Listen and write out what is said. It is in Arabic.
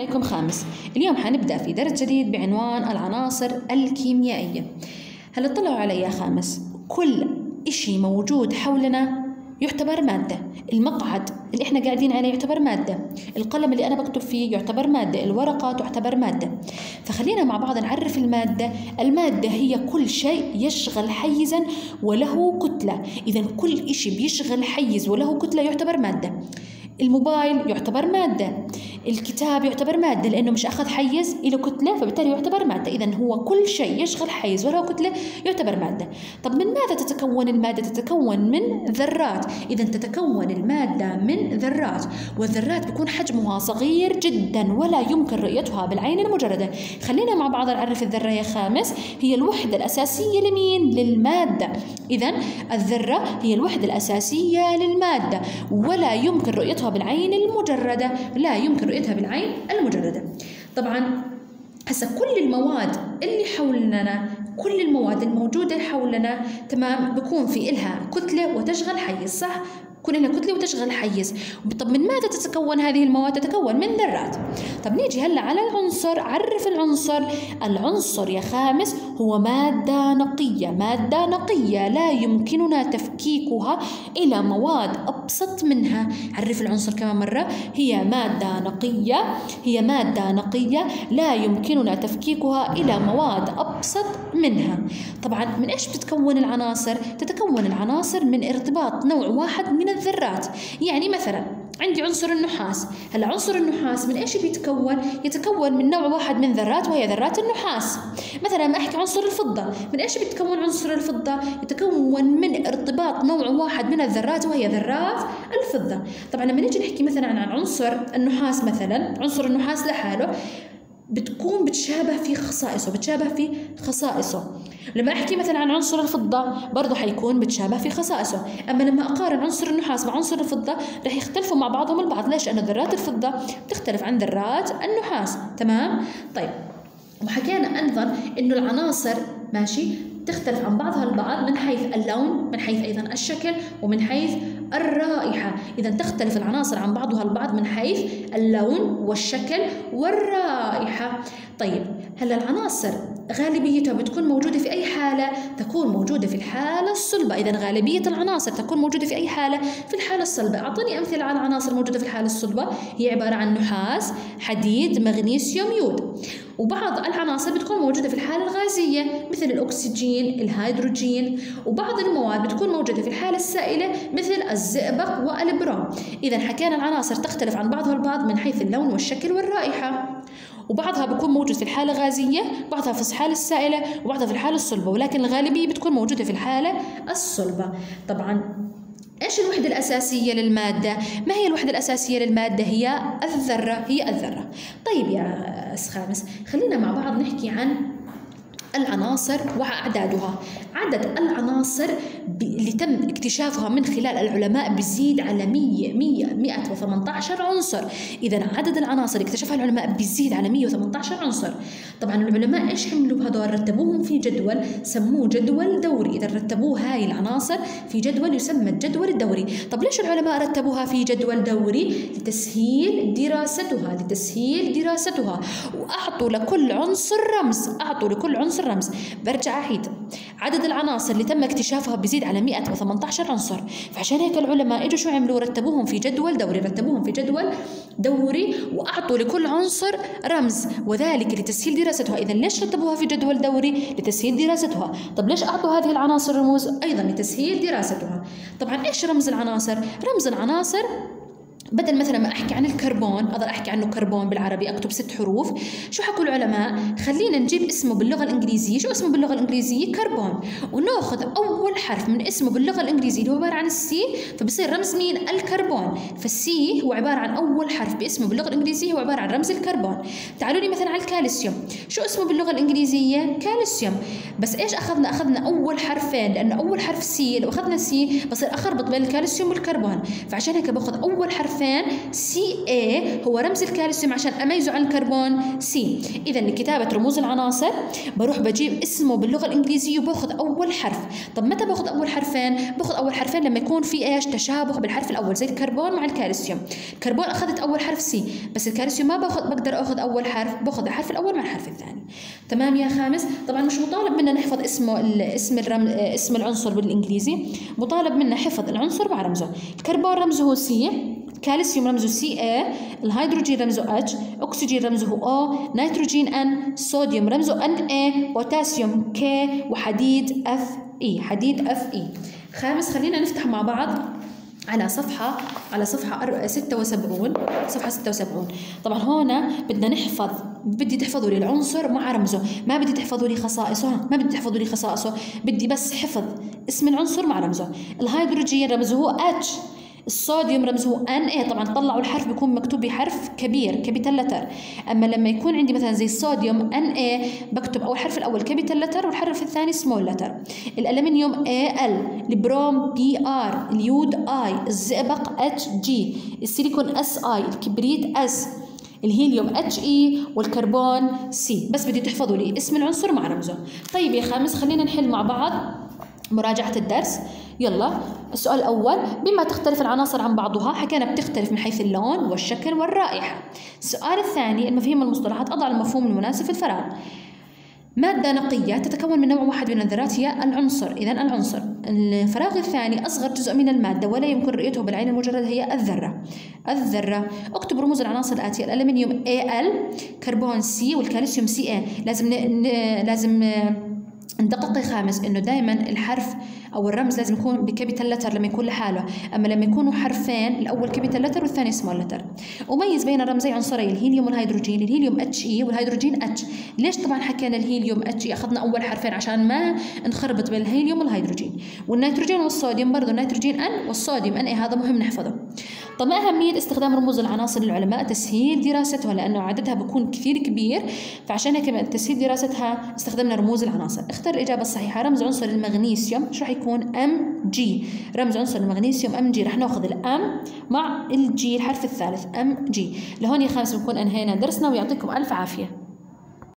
عليكم خامس. اليوم حنبدأ في درس جديد بعنوان العناصر الكيميائية. هل اطلعوا علي يا خامس؟ كل إشي موجود حولنا يعتبر مادة. المقعد اللي إحنا قاعدين عليه يعتبر مادة. القلم اللي أنا بكتب فيه يعتبر مادة. الورقة تعتبر مادة. فخلينا مع بعض نعرف المادة. المادة هي كل شيء يشغل حيزا وله كتلة. إذا كل إشي بيشغل حيز وله كتلة يعتبر مادة. الموبايل يعتبر مادة. الكتاب يعتبر مادة لأنه مش أخذ حيز له كتلة فبالتالي يعتبر مادة. إذا هو كل شيء يشغل حيز وله كتلة يعتبر مادة. طب من ماذا تتكون المادة؟ تتكون من ذرات. إذا تتكون المادة من ذرات والذرات بيكون حجمها صغير جدا ولا يمكن رؤيتها بالعين المجردة. خلينا مع بعض نعرف الذرة يا خامس. هي الوحدة الأساسية لمين؟ للمادة. إذا الذرة هي الوحدة الأساسية للمادة ولا يمكن رؤيتها بالعين المجردة. لا يمكن رؤيتها بالعين المجردة. طبعا هسا كل المواد اللي حولنا كل المواد الموجودة حولنا تمام؟ بكون في إلها كتلة وتشغل حيز صح؟ كون لها كتلة وتشغل حيز. طب من ماذا تتكون هذه المواد؟ تتكون من ذرات. طب نيجي هلأ على العنصر. عرف العنصر. العنصر يا خامس هو مادة نقية. مادة نقية لا يمكننا تفكيكها إلى مواد أبسط منها. عرف العنصر كمان مرة. هي مادة نقية. هي مادة نقية لا يمكننا تفكيكها إلى مواد أبسط منها. طبعا من إيش بتتكون العناصر؟ تتكون العناصر من ارتباط نوع واحد من الذرات. يعني مثلا عندي عنصر النحاس. هلا عنصر النحاس من إيش بيتكون؟ يتكون من نوع واحد من ذرات وهي ذرات النحاس. مثلا ما احكي عنصر الفضة. من إيش بيتكون عنصر الفضة؟ يتكون من ارتباط نوع واحد من الذرات وهي ذرات الفضة. طبعا لما نيجي نحكي مثلا عن عنصر النحاس مثلا عنصر النحاس لحاله بتكون بتشابه في خصائصه بتشابه في خصائصه. لما أحكي مثلا عن عنصر الفضة برضه حيكون بتشابه في خصائصه. أما لما أقارن عنصر النحاس مع عنصر الفضة رح يختلفوا مع بعضهم البعض. ليش؟ لأنه ذرات الفضة بتختلف عن ذرات النحاس. تمام؟ طيب. وحكينا أيضا إنه العناصر ماشي؟ تختلف عن بعضها البعض من حيث اللون من حيث أيضا الشكل ومن حيث الرائحة إذا تختلف العناصر عن بعضها البعض من حيث اللون والشكل والرائحة طيب هلا العناصر غالبيتها بتكون موجودة في أي حالة؟ تكون موجودة في الحالة الصلبة، إذا غالبية العناصر تكون موجودة في أي حالة؟ في الحالة الصلبة، أعطني أمثلة على عناصر موجودة في الحالة الصلبة، هي عبارة عن نحاس، حديد، مغنيسيوم، يود. وبعض العناصر بتكون موجودة في الحالة الغازية مثل الأكسجين، الهيدروجين، وبعض المواد بتكون موجودة في الحالة السائلة مثل الزئبق والبرام. إذا حكينا العناصر تختلف عن بعضها البعض من حيث اللون والشكل والرائحة. وبعضها بيكون موجود في الحالة الغازية بعضها في الحالة السائلة وبعضها في الحالة الصلبة ولكن الغالبية بتكون موجودة في الحالة الصلبة طبعا إيش الوحدة الأساسية للمادة؟ ما هي الوحدة الأساسية للمادة؟ هي الذرة، هي الذرة. طيب يا أس خامس، خلينا مع بعض نحكي عن العناصر وأعدادها. عدد العناصر اللي تم اكتشافها من خلال العلماء بيزيد على 100 100 118 عنصر. إذا عدد العناصر اكتشفها العلماء بيزيد على 118 عنصر. طبعا العلماء إيش عملوا بهدول رتبوهم في جدول سموه جدول دوري. إذا رتبوه هاي العناصر في جدول يسمى الجدول الدوري طب ليش العلماء رتبوها في جدول دوري؟ لتسهيل دراستها لتسهيل دراستها. وأعطوا لكل عنصر رمز أعطوا لكل عنصر الرمز. برجع أعيد. عدد العناصر اللي تم اكتشافها بيزيد على 118 عنصر. فعشان هيك العلماء إجوا شو عملوا رتبوهم في جدول دوري رتبوهم في جدول دوري وأعطوا لكل عنصر رمز. وذلك لتسهيل دراستها. اذا ليش رتبوها في جدول دوري؟ لتسهيل دراستها. طب ليش أعطوا هذه العناصر رموز؟ أيضا لتسهيل دراستها. طبعا إيش رمز العناصر؟ رمز العناصر بدل مثلا ما أحكي عن الكربون اضل أحكي عنه كربون بالعربي أكتب ست حروف. شو حكوا العلماء؟ خلينا نجيب اسمه باللغة الإنجليزية. شو اسمه باللغة الإنجليزية؟ كربون. وناخذ أول حرف من اسمه باللغة الإنجليزية اللي هو عبارة عن ال C فبصير رمز مين؟ الكربون. فال C هو عبارة عن أول حرف باسمه باللغة الإنجليزية هو عبارة عن رمز الكربون. تعالوا لي مثلا على الكالسيوم. شو اسمه باللغة الإنجليزية؟ calcium. بس إيش أخذنا؟ أخذنا أول حرفين لأنه أول حرف C لو أخذنا C بصير أخربط بين الكالسيوم والكربون. فعشان هيك باخذ أول حرف حرفين سي اي هو رمز الكالسيوم عشان أميزه عن الكربون C اذا لكتابة رموز العناصر بروح بجيب اسمه باللغة الإنجليزية وباخذ أول حرف. طب متى باخذ أول حرفين؟ باخذ أول حرفين لما يكون في إيش؟ تشابه بالحرف الأول زي الكربون مع الكالسيوم. الكربون أخذت أول حرف C بس الكالسيوم ما باخذ بقدر أخذ أول حرف باخذ الحرف الأول مع الحرف الثاني. تمام يا خامس؟ طبعا مش مطالب منا نحفظ اسمه اسم الرم اسم العنصر بالإنجليزي. مطالب منا حفظ العنصر مع رمزه. الكربون رمزه C كالسيوم رمزه Ca الهيدروجين رمزه H أكسجين رمزه O نيتروجين N صوديوم رمزه Na بوتاسيوم K وحديد Fe حديد Fe خامس خلينا نفتح مع بعض على صفحة على صفحة 76 صفحة 76 طبعا هون بدنا نحفظ بدي تحفظوا لي العنصر مع رمزه. ما بدي تحفظوا لي خصائصه ما بدي تحفظوا لي خصائصه. بدي بس حفظ اسم العنصر مع رمزه. الهيدروجين رمزه اتش الصوديوم رمزه ان اي طبعا طلعوا الحرف بيكون مكتوب بحرف كبير capital letter. أما لما يكون عندي مثلا زي الصوديوم Na بكتب أول حرف الأول capital letter والحرف الثاني small letter. الألمنيوم Al البروم Br اليود I الزئبق Hg السيليكون اس اي الكبريت اس الهيليوم اتش اي والكربون سي بس بدي تحفظوا لي اسم العنصر مع رمزه. طيب يا خامس خلينا نحل مع بعض مراجعة الدرس. يلا السؤال الأول بما تختلف العناصر عن بعضها حكينا بتختلف من حيث اللون والشكل والرائحة السؤال الثاني المفاهيم والمصطلحات أضع المفهوم المناسب في الفراغ مادة نقية تتكون من نوع واحد من الذرات هي العنصر، إذا العنصر. الفراغ الثاني أصغر جزء من المادة ولا يمكن رؤيته بالعين المجردة هي الذرة. الذرة، اكتب رموز العناصر الآتية: الألمنيوم Al، كربون C والكالسيوم Ca، لازم. ن... لازم ندقق خامس إنه دائما الحرف أو الرمز لازم يكون ب capital letter لما يكون لحاله. أما لما يكونوا حرفين الأول capital letter والثاني small letter وميز بين الرمزي عنصري الهيليوم والهيدروجين. الهيليوم اتش اي والهيدروجين اتش ليش طبعا حكينا الهيليوم اتش اي أخذنا أول حرفين عشان ما نخربط بين الهيليوم والهيدروجين. والنيتروجين والصوديوم برضه النيتروجين N والصوديوم Na هذا مهم نحفظه. طب ما أهمية استخدام رموز العناصر للعلماء؟ تسهيل دراستها لأنه عددها بيكون كثير كبير فعشان هيك تسهيل دراستها استخدمنا رموز العناصر. اختر الإجابة الصحيحة. رمز عنصر المغنيسيوم شو راح يكون؟ Mg رمز عنصر المغنيسيوم Mg راح ناخذ ال M مع ال G الحرف الثالث Mg لهون يا خامس بنكون أنهينا درسنا ويعطيكم ألف عافية.